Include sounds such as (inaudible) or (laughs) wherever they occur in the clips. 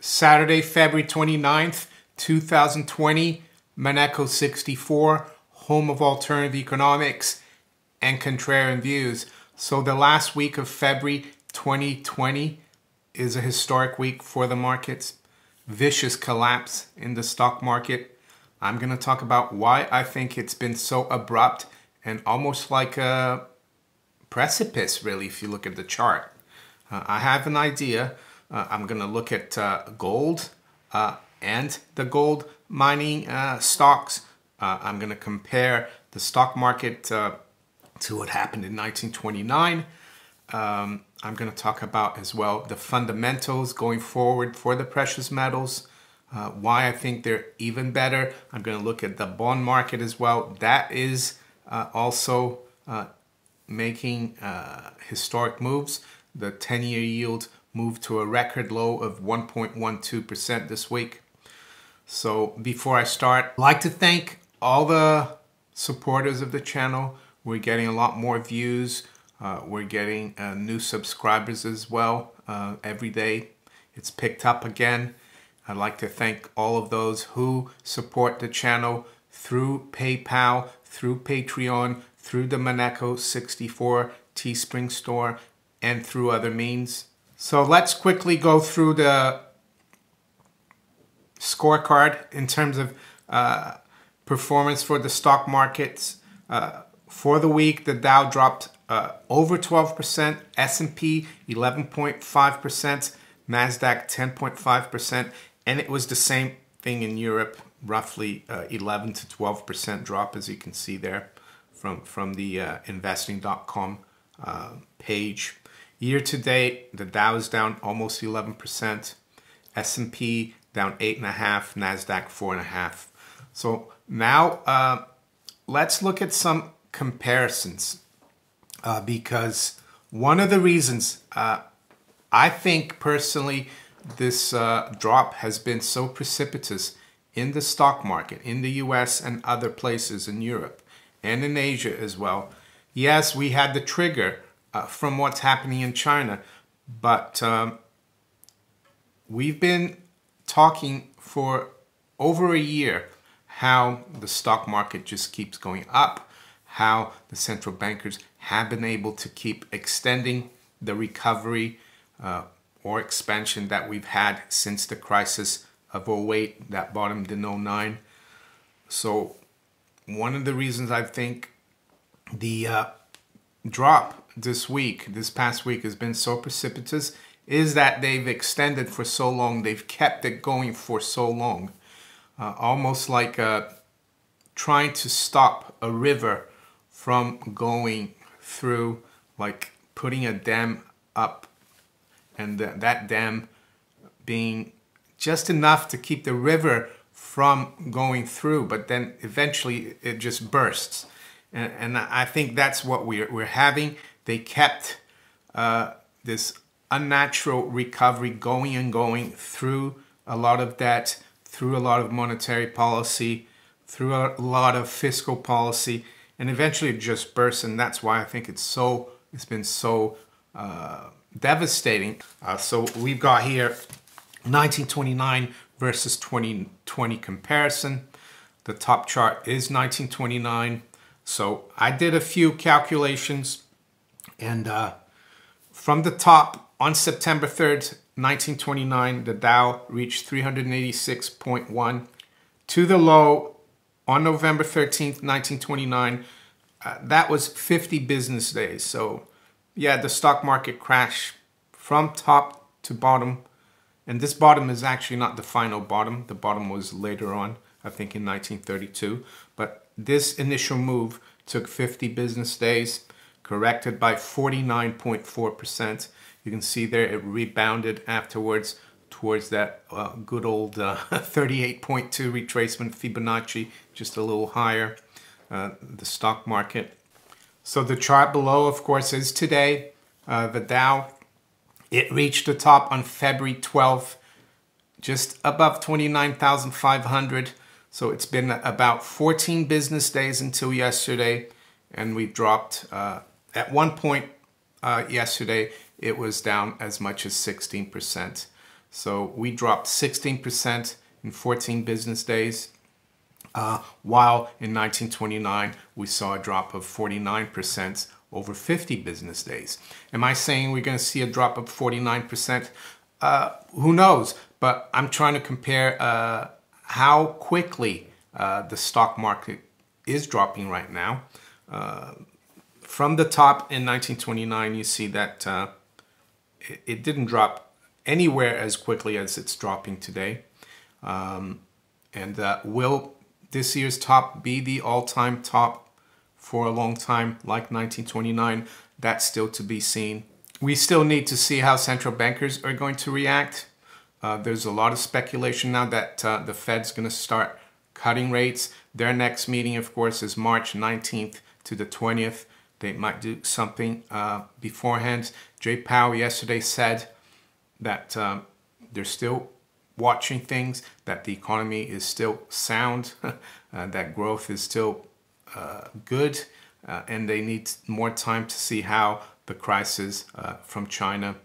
Saturday, February 29th, 2020, Maneco 64, home of alternative economics and contrarian views. So the last week of February 2020 is a historic week for the markets. Vicious collapse in the stock market. I'm going to talk about why I think it's been so abrupt and almost like a precipice, really, if you look at the chart. Uh, I have an idea. Uh, I'm going to look at uh, gold uh, and the gold mining uh, stocks. Uh, I'm going to compare the stock market to what happened in 1929. Um, I'm going to talk about as well the fundamentals going forward for the precious metals. Uh, why I think they're even better. I'm going to look at the bond market as well. That is uh, also uh, making historic moves. The 10 year yield moved to a record low of 1.12% this week. So before I start, I'd like to thank all the supporters of the channel. We're getting a lot more views. Uh, we're getting uh, new subscribers as well uh, every day. It's picked up again. I'd like to thank all of those who support the channel through PayPal, through Patreon, through the Maneco 64 Teespring store, and through other means. So let's quickly go through the scorecard in terms of uh, performance for the stock markets. Uh, for the week, the Dow dropped uh, over 12%, S&P 11.5%, Nasdaq 10.5%, and it was the same thing in Europe, roughly uh, 11 to 12% drop, as you can see there from from the uh, investing.com uh, page. Year to date, the Dow is down almost 11%, S&P down 8.5, NASDAQ 4.5. So now uh, let's look at some comparisons uh, because one of the reasons uh, I think personally this uh, drop has been so precipitous in the stock market in the US and other places in Europe and in Asia as well. Yes, we had the trigger uh, from what's happening in China. But um, we've been talking for over a year how the stock market just keeps going up, how the central bankers have been able to keep extending the recovery uh, or expansion that we've had since the crisis of 08 that bottomed in 09. So one of the reasons I think the uh, drop this week, this past week, has been so precipitous is that they've extended for so long, they've kept it going for so long, uh, almost like uh, trying to stop a river from going through, like putting a dam up, and th that dam being just enough to keep the river from going through, but then eventually it just bursts. And, and I think that's what we're, we're having they kept uh, this unnatural recovery going and going through a lot of debt, through a lot of monetary policy, through a lot of fiscal policy, and eventually it just burst. And that's why I think it's so it's been so uh, devastating. Uh, so we've got here 1929 versus 2020 comparison. The top chart is 1929. So I did a few calculations and uh, from the top on September 3rd, 1929, the Dow reached 386.1 to the low on November 13th, 1929. Uh, that was 50 business days. So, yeah, the stock market crashed from top to bottom. And this bottom is actually not the final bottom. The bottom was later on, I think in 1932. But this initial move took 50 business days corrected by 49.4%. You can see there it rebounded afterwards towards that uh, good old uh, (laughs) 38.2 retracement Fibonacci, just a little higher, uh, the stock market. So the chart below, of course, is today. Uh, the Dow, it reached the top on February 12th, just above 29,500. So it's been about 14 business days until yesterday, and we've dropped uh, at one point uh, yesterday, it was down as much as 16%. So we dropped 16% in 14 business days. Uh, while in 1929 we saw a drop of 49% over 50 business days. Am I saying we're going to see a drop of 49%? Uh, who knows? But I'm trying to compare uh, how quickly uh, the stock market is dropping right now. Uh, from the top in 1929, you see that uh, it, didn't drop anywhere as quickly as it's dropping today. Um, and uh, will this year's top be the all-time top for a long time like 1929? That's still to be seen. We still need to see how central bankers are going to react. Uh, there's a lot of speculation now that uh, the Fed's going to start cutting rates. Their next meeting, of course, is March 19th to the 20th. They might do something uh, beforehand. Jay Powell yesterday said that um, they're still watching things, that the economy is still sound, (laughs) uh, that growth is still uh, good, and they need more time to see how the crisis from China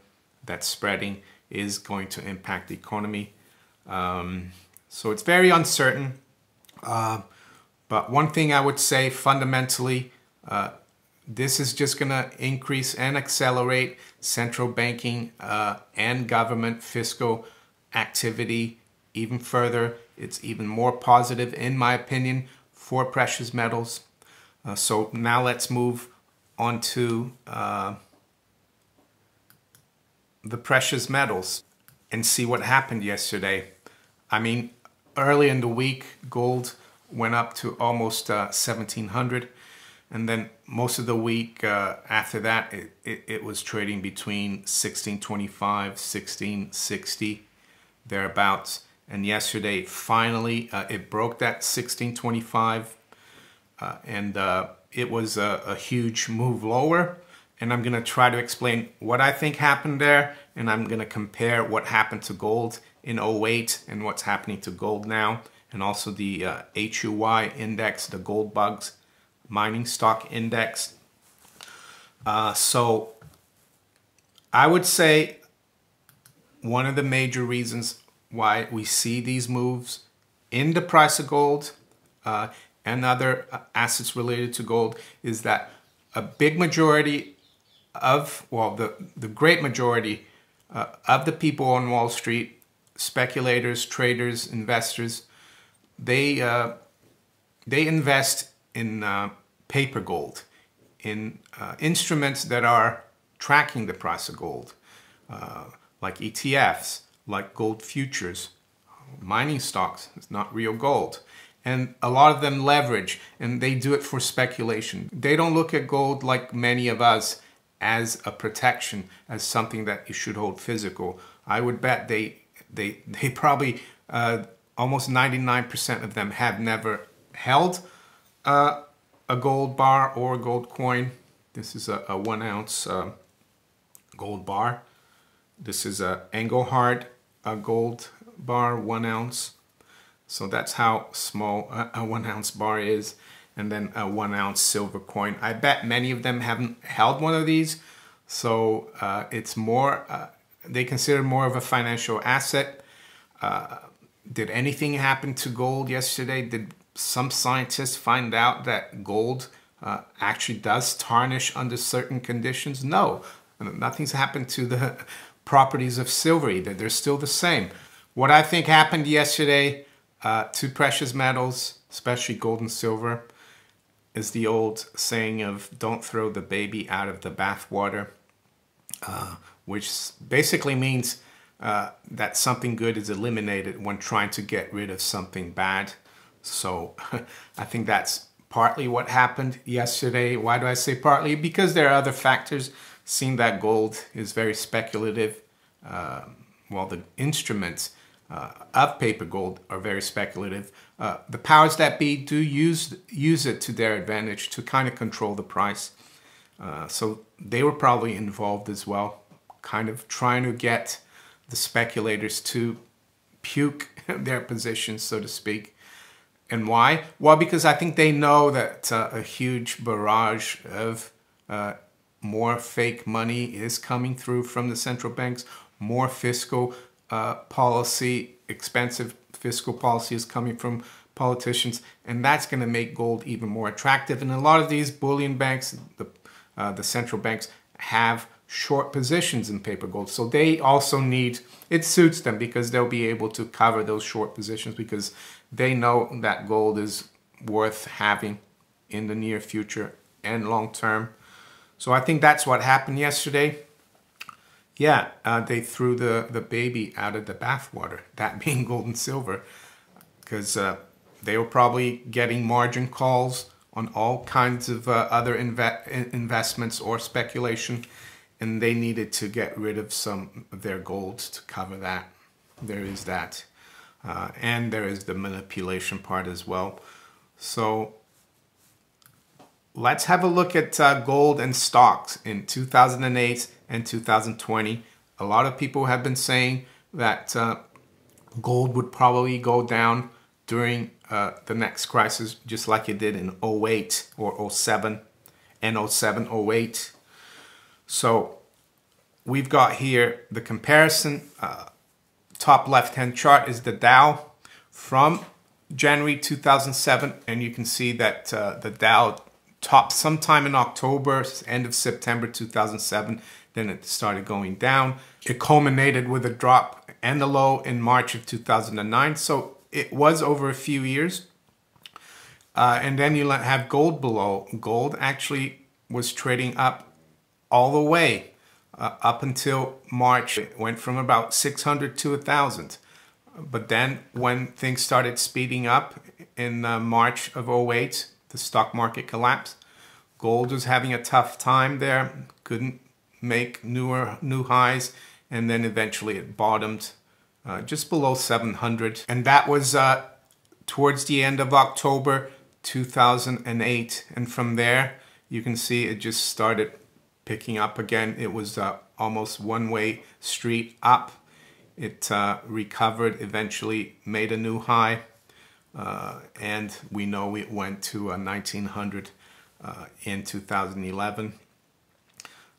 that's spreading is going to impact the economy. Um, so it's very uncertain. Uh, but one thing I would say fundamentally, uh, this is just going to increase and accelerate central banking and government fiscal activity even further. It's even more positive, in my opinion, for precious metals. Uh, so now let's move on to uh, the precious metals and see what happened yesterday. I mean, early in the week, gold went up to almost uh, 1700 and then most of the week uh, after that it, it, it, was trading between 1625 1660 thereabouts. And yesterday, finally, uh, it broke that 1625, uh, and uh, it was a, a, huge move lower. And I'm going to try to explain what I think happened there, and I'm going to compare what happened to gold in 08 and what's happening to gold now, and also the uh, index, the gold bugs mining stock index. Uh, so I would say one of the major reasons why we see these moves in the price of gold uh, and other uh, assets related to gold is that a big majority of, well, the, the great majority uh, of the people on Wall Street, speculators, traders, investors, they, uh, they invest in uh, paper gold, in uh, instruments that are tracking the price of gold like ETFs, like gold futures, mining stocks. It's not real gold. And a lot of them leverage and they do it for speculation. They don't look at gold like many of us as a protection, as something that you should hold physical. I would bet they they (laughs) they probably uh, almost 99% of them have never held uh, a gold bar or a gold coin. This is a, a one ounce uh, gold bar. This is a Engelhard a gold bar, one ounce. So that's how small a, one ounce bar is. And then a one ounce silver coin. I bet many of them haven't held one of these. So uh, it's more, uh, they consider more of a financial asset. Uh, did anything happen to gold yesterday? Did some scientists find out that gold uh, actually does tarnish under certain conditions? No, nothing's happened to the (laughs) properties of silver either. They're still the same. What I think happened yesterday uh, to precious metals, especially gold and silver, is the old saying of don't throw the baby out of the bathwater, uh, which basically means uh, that something good is eliminated when trying to get rid of something bad. So (laughs) I think that's partly what happened yesterday. Why do I say partly? Because there are other factors seeing that gold is very speculative. Uh, while the instruments uh, of paper gold are very speculative, uh, the powers that be do use use it to their advantage to kind of control the price. Uh, so they were probably involved as well, kind of trying to get the speculators to puke (laughs) their positions, so to speak. And why? Well, because I think they know that uh, a huge barrage of uh, more fake money is coming through from the central banks, more fiscal uh, policy, expensive fiscal policy is coming from politicians, and that's going to make gold even more attractive. And a lot of these bullion banks, the, uh, the central banks, have short positions in paper gold. So they also need, it suits them because they'll be able to cover those short positions because they know that gold is worth having in the near future and long term. So I think that's what happened yesterday. Yeah, uh, they threw the, the baby out of the bathwater, (laughs) that being gold and silver, because uh, they were probably getting margin calls on all kinds of uh, other inve investments or speculation, and they needed to get rid of some of their gold to cover that. There is that. Uh, and there is the manipulation part as well. So let's have a look at uh, gold and stocks in 2008 and 2020. A lot of people have been saying that uh, gold would probably go down during uh, the next crisis, just like it did in 08 or 07 and 07, 08. So we've got here the comparison. Uh, top left-hand chart is the Dow from January 2007, and you can see that uh, the Dow topped sometime in October, end of September 2007. Then it started going down. It culminated with a drop and a low in March of 2009. So it was over a few years. Uh, and then you have gold below. Gold actually was trading up all the way uh, up until March. It went from about 600 to 1,000. But then when things started speeding up in uh, March of 08, the stock market collapsed. Gold was having a tough time there, couldn't make newer new highs, and then eventually it bottomed uh, just below 700. And that was uh, towards the end of October 2008. And from there, you can see it just started picking up again. It was uh, almost one-way street up. It uh, recovered, eventually made a new high, uh, and we know it went to a 1900 uh, in 2011.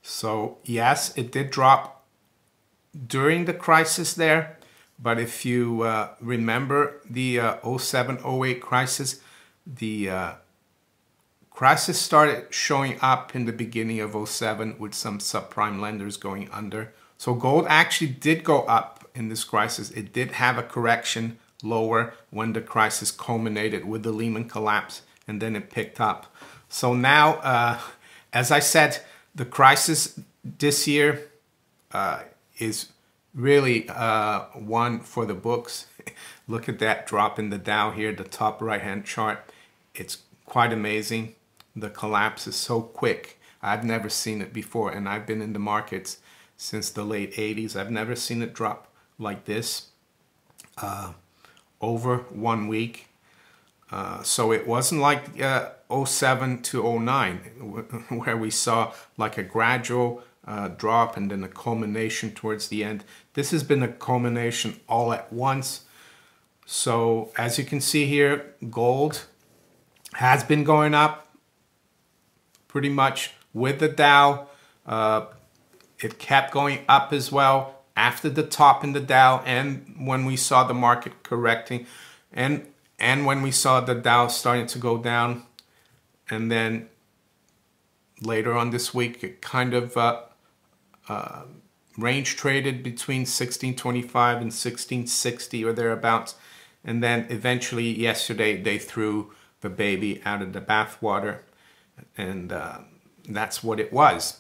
So yes, it did drop during the crisis there, but if you uh, remember the uh, 07 08 crisis, the uh, crisis started showing up in the beginning of 07 with some subprime lenders going under. So gold actually did go up in this crisis. It did have a correction lower when the crisis culminated with the Lehman collapse and then it picked up. So now, uh, as I said, the crisis this year uh, is really uh, one for the books. (laughs) Look at that drop in the Dow here, the top right hand chart. It's quite amazing. The collapse is so quick. I've never seen it before and I've been in the markets since the late 80s. I've never seen it drop like this uh, over one week. Uh, so it wasn't like uh, 07 to 09 (laughs) where we saw like a gradual uh, drop and then a culmination towards the end. This has been a culmination all at once. So as you can see here, gold has been going up pretty much with the Dow. Uh, it kept going up as well after the top in the Dow and when we saw the market correcting and and when we saw the Dow starting to go down and then later on this week it kind of uh, uh, range traded between 1625 and 1660 or thereabouts. And then eventually yesterday they threw the baby out of the bathwater. And uh, that's what it was.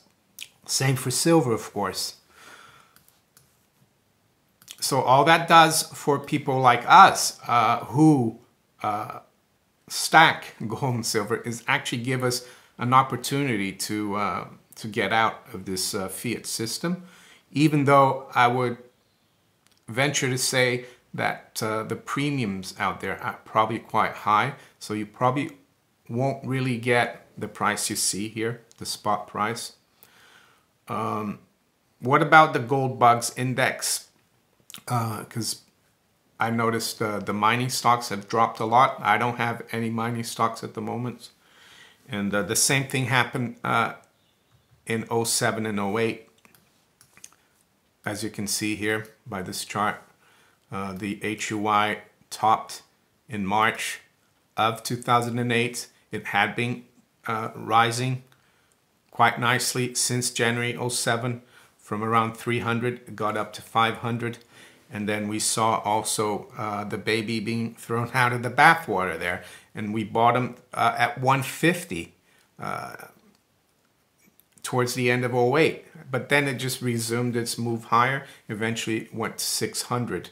Same for silver of course. So all that does for people like us uh, who uh, stack (laughs) gold and silver is actually give us an opportunity to uh, to get out of this uh, fiat system. Even though I would venture to say that uh, the premiums out there are probably quite high, so you probably won't really get the price you see here, the spot price. Um, what about the gold bugs index? Because I noticed uh, the mining stocks have dropped a lot. I don't have any mining stocks at the moment. And uh, the same thing happened uh, in 07 and 08. as you can see here by this chart, uh, the HUI topped in March of 2008. It had been uh, rising quite nicely since January 07 from around 300 it got up to 500 and then we saw also uh, the baby being (laughs) thrown out of the bathwater there. And we bottomed uh, at 150 uh, towards the end of 08 but then it just resumed its move higher. Eventually went to 600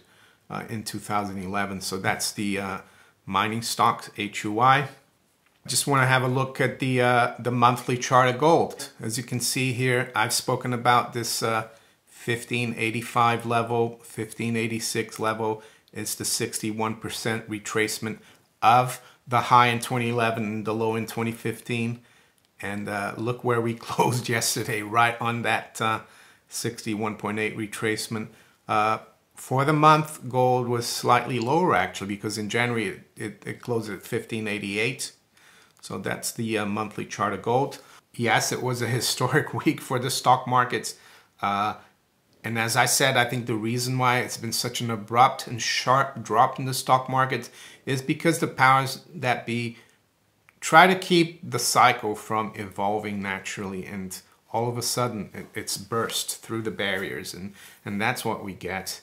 uh, in 2011 so that's the uh, mining stocks HUI just want to have a look at the uh, the monthly chart of gold. As you can see here, I've spoken about this 1585 level, 1586 level. is the 61% retracement of the high in 2011 and the low in 2015. And uh, look where we (laughs) closed yesterday, right on that 61.8 uh, retracement. Uh, for the month, gold was slightly lower actually because in January it, it, it closed at 1588. So that's the uh, monthly chart of gold. Yes, it was a (laughs) historic week for the stock markets. Uh, and as I said, I think the reason why it's been such an abrupt and sharp drop in the stock market is because the powers that be try to keep the cycle from evolving naturally and all of a sudden it, it's burst through the barriers and, and that's what we get.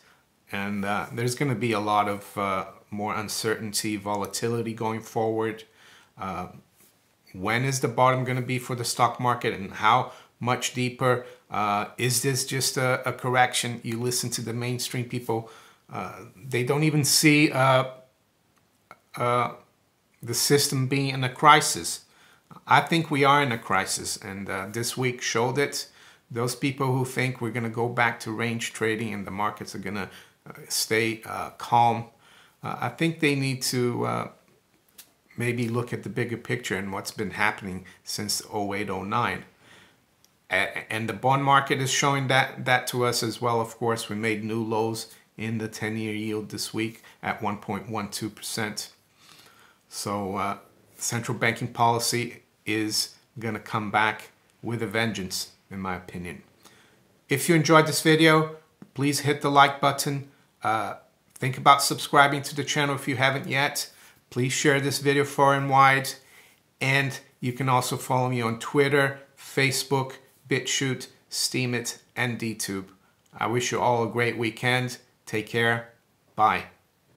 And uh, there's going to be a lot of uh, more uncertainty, volatility going forward. Uh, when is the bottom going to be for the stock market and how much deeper? Uh, is this just a, a, correction? You listen to the mainstream people, uh, they don't even see uh, uh the system being in a crisis. I think we are in a crisis, and uh, this week showed it. Those people who think we're going to go back to range trading and the markets are going to uh, stay calm, I think they need to maybe look at the bigger picture and what's been happening since 08 09 and the bond market is showing that that to us as well. Of course we made new lows in the 10-year yield this week at 1.12% so uh, central banking policy is going to come back with a vengeance in my opinion. If you enjoyed this video please hit the like button. Uh, think about subscribing to the channel if you haven't yet. Please share this video far and wide. And you can also follow me on Twitter, Facebook, BitChute, Steemit, and DTube. I wish you all a great weekend. Take care. Bye.